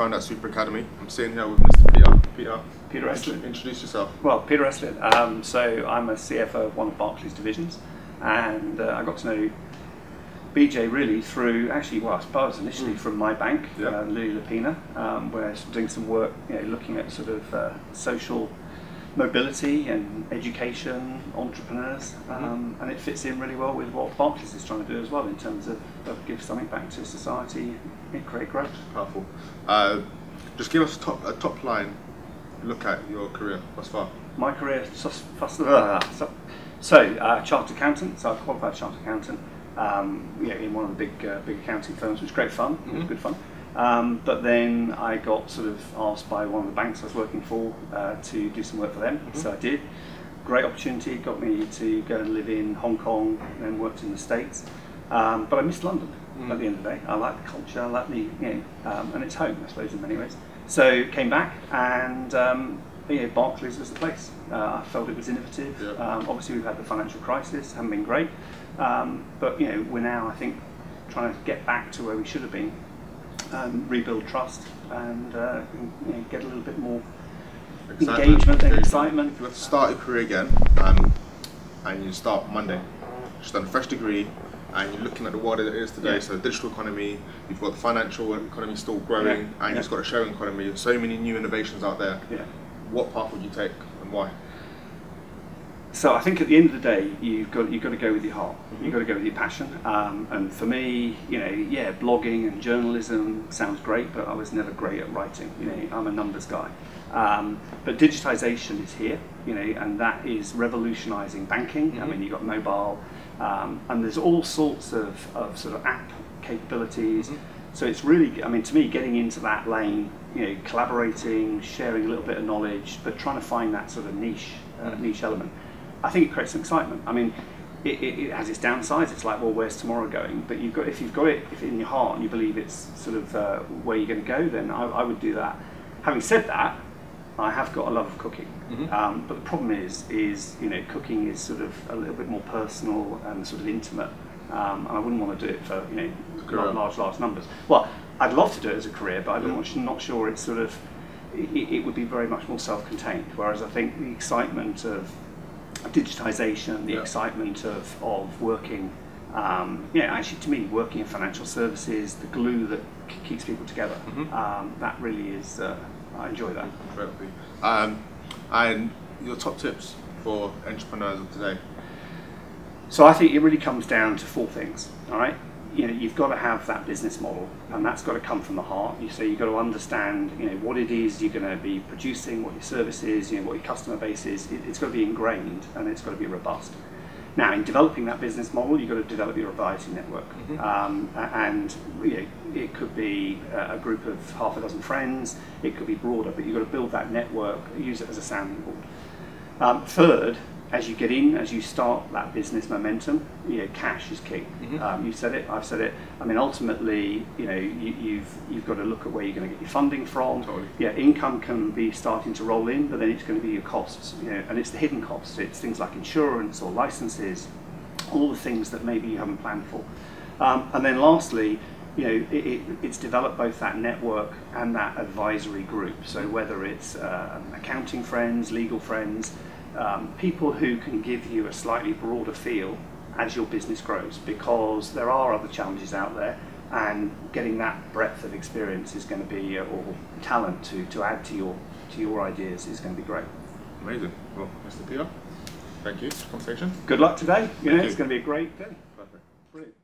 found out Supa Academy. I'm sitting here with Mr. Peter. Peter, Peter Estlin. introduce yourself. Well, Peter Estlin. Um, so I'm a CFO of one of Barclays divisions, and uh, I got to know BJ really through actually, well, I suppose initially Mm. from my bank, Yeah. uh, Louis Lapina, um, where I was doing some work, you know, looking at sort of uh, social mobility and education, entrepreneurs, Mm-hmm. um, and it fits in really well with what Barclays is trying to do as well in terms of, of give something back to society and create growth. Powerful. Uh, just give us a top, a top line look at your career thus far. my career fus- uh, so, uh, chartered accountant so I qualified chartered accountant um, you know, in one of the big uh, big accounting firms which was great fun Mhm. good fun um, but then I got sort of asked by one of the banks I was working for uh, to do some work for them Mhm. so I did great opportunity got me to go and live in Hong Kong and then worked in the States um, but I missed London Mm. at the end of the day I like the culture I like the you know um, and it's home I suppose in many ways so came back and um, you know, Barclays was the place. Uh, I felt it was innovative. Yeah. Um, obviously, we've had the financial crisis, haven't been great, um, but you know, we're now, I think, trying to get back to where we should have been, um, rebuild trust, and uh, you know, get a little bit more engagement and excitement. If you were to start your career again, um, and you start Monday, just done a fresh degree, and you're looking at the world as it is today, Yeah. so the digital economy, you've got the financial economy still growing, Yeah. and Yeah. you've got a sharing economy, there's so many new innovations out there. Yeah. What path would you take and why? So I think at the end of the day, you've got you've got to go with your heart. Mhm. You've got to go with your passion. Um, and for me, you know, yeah, blogging and journalism sounds great, but I was never great at writing. You know, I'm a numbers guy. Um, but digitization is here, you know, and that is revolutionising banking. I Mhm. mean, you've got mobile, um, and there's all sorts of, of sort of app capabilities. Mhm. So it's really, I mean, to me, getting into that lane, you know, collaborating, sharing a little bit of knowledge, but trying to find that sort of niche, uh, Mm. niche element. I think it creates some excitement. I mean, it, it, it has its downsides. It's like, well, where's tomorrow going? But you've got, if you've got it if in your heart and you believe it's sort of uh, where you're going to go, then I, I would do that. Having said that, I have got a love of cooking. Mhm. Um, but the problem is, is you know, cooking is sort of a little bit more personal and sort of intimate. Um, and I wouldn't want to do it for you know large, large, large numbers. Well, I'd love to do it as a career, but I'm Yeah. not, not sure it's sort of it, it would be very much more self-contained. Whereas I think the excitement of digitization, the Yeah. excitement of, of working, um, yeah, actually to me, working in financial services, the glue that keeps people together, Mhm. um, that really is, uh, I enjoy that. Incredibly. Um, and your top tips for entrepreneurs of today? So I think it really comes down to four things. All right, you know, you've got to have that business model, and that's got to come from the heart. You so you've got to understand, you know, what it is you're going to be producing, what your service is, you know, what your customer base is. It, it's got to be ingrained, and it's got to be robust. Now, in developing that business model, you've got to develop your advisory network, Mhm. um, and you know, it could be a a group of half a dozen friends. It could be broader, but you've got to build that network, use it as a sounding board. Um, third, as you get in, as you start that business momentum, you know, cash is king. Mhm. Um, you said it, I've said it. I mean, ultimately, you know, you, you've you've got to look at where you're going to get your funding from. Totally. Yeah, income can be starting to roll in, but then it's going to be your costs. You know, and it's the hidden costs. It's things like insurance or licenses, all the things that maybe you haven't planned for. Um, and then lastly, you know, it, it, it's developed both that network and that advisory group. So whether it's uh, accounting friends, legal friends, um, people who can give you a slightly broader feel as your business grows, because there are other challenges out there, and getting that breadth of experience is going to be, uh, or talent to, to add to your to your ideas is going to be great. Amazing. Well, Mr. Peter, thank you for the conversation. Good luck today. You know, it's going to be a great day. Perfect. Brilliant.